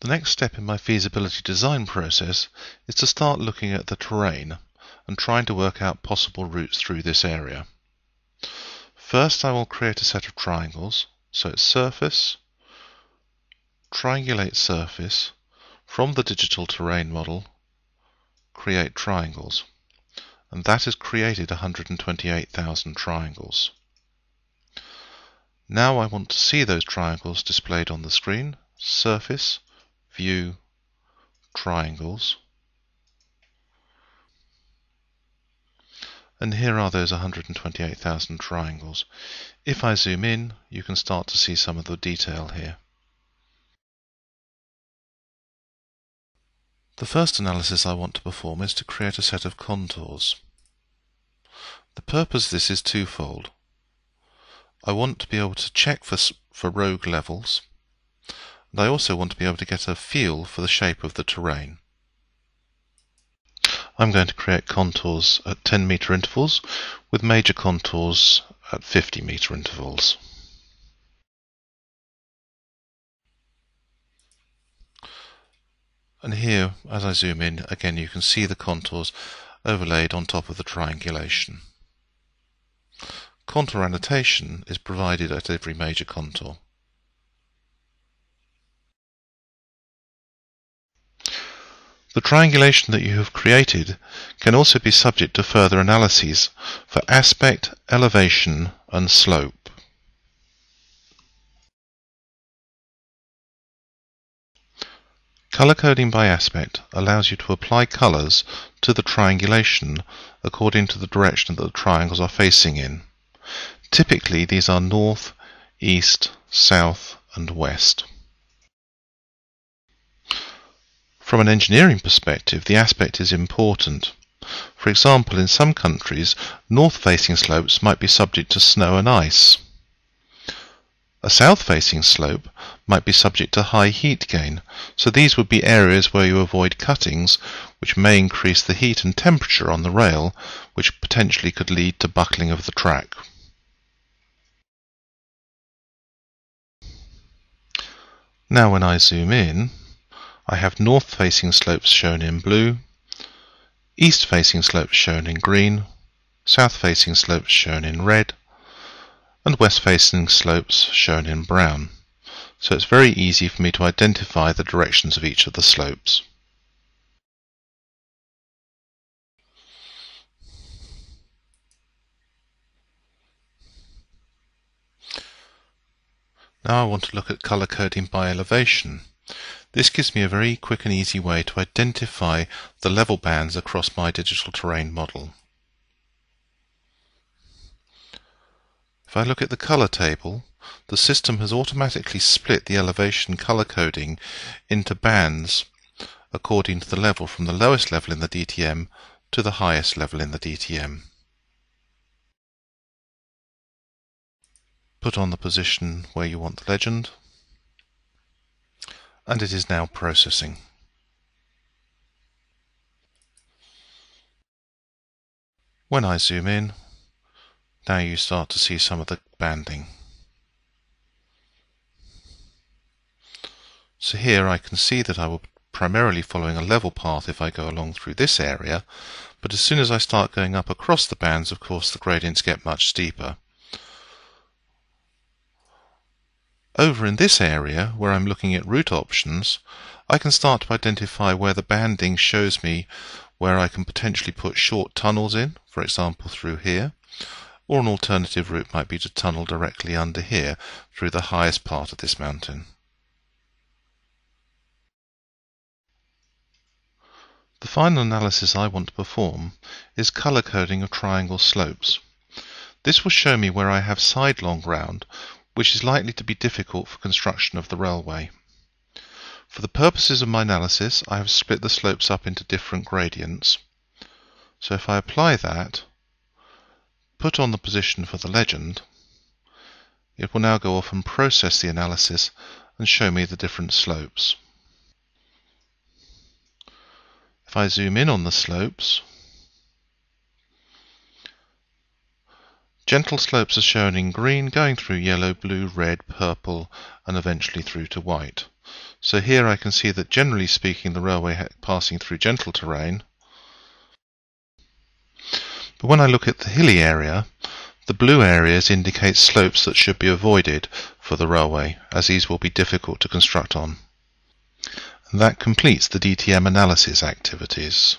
The next step in my feasibility design process is to start looking at the terrain and trying to work out possible routes through this area. First I will create a set of triangles, so it's surface, triangulate surface, from the digital terrain model, create triangles. And that has created 128,000 triangles. Now I want to see those triangles displayed on the screen, surface, view, triangles. And here are those 128,000 triangles. If I zoom in, you can start to see some of the detail here. The first analysis I want to perform is to create a set of contours. The purpose of this is twofold. I want to be able to check for, for rogue levels, and I also want to be able to get a feel for the shape of the terrain. I'm going to create contours at 10 meter intervals with major contours at 50 meter intervals. And here, as I zoom in, again you can see the contours overlaid on top of the triangulation. Contour annotation is provided at every major contour. The triangulation that you have created can also be subject to further analyses for aspect, elevation and slope. Color coding by aspect allows you to apply colors to the triangulation according to the direction that the triangles are facing in. Typically these are north, east, south and west. From an engineering perspective, the aspect is important. For example, in some countries, north-facing slopes might be subject to snow and ice. A south-facing slope might be subject to high heat gain, so these would be areas where you avoid cuttings which may increase the heat and temperature on the rail, which potentially could lead to buckling of the track. Now when I zoom in, I have north-facing slopes shown in blue, east-facing slopes shown in green, south-facing slopes shown in red, and west-facing slopes shown in brown. So it's very easy for me to identify the directions of each of the slopes. Now I want to look at color coding by elevation. This gives me a very quick and easy way to identify the level bands across my digital terrain model. If I look at the color table, the system has automatically split the elevation color coding into bands according to the level from the lowest level in the DTM to the highest level in the DTM. Put on the position where you want the legend and it is now processing. When I zoom in, now you start to see some of the banding. So here I can see that I will primarily following a level path if I go along through this area, but as soon as I start going up across the bands, of course, the gradients get much steeper. Over in this area, where I'm looking at route options, I can start to identify where the banding shows me where I can potentially put short tunnels in, for example through here, or an alternative route might be to tunnel directly under here through the highest part of this mountain. The final analysis I want to perform is color coding of triangle slopes. This will show me where I have sidelong ground, which is likely to be difficult for construction of the railway. For the purposes of my analysis, I have split the slopes up into different gradients. So if I apply that, put on the position for the legend, it will now go off and process the analysis and show me the different slopes. If I zoom in on the slopes, gentle slopes are shown in green, going through yellow, blue, red, purple, and eventually through to white. So here I can see that generally speaking the railway passing through gentle terrain. But when I look at the hilly area, the blue areas indicate slopes that should be avoided for the railway, as these will be difficult to construct on. And that completes the DTM analysis activities.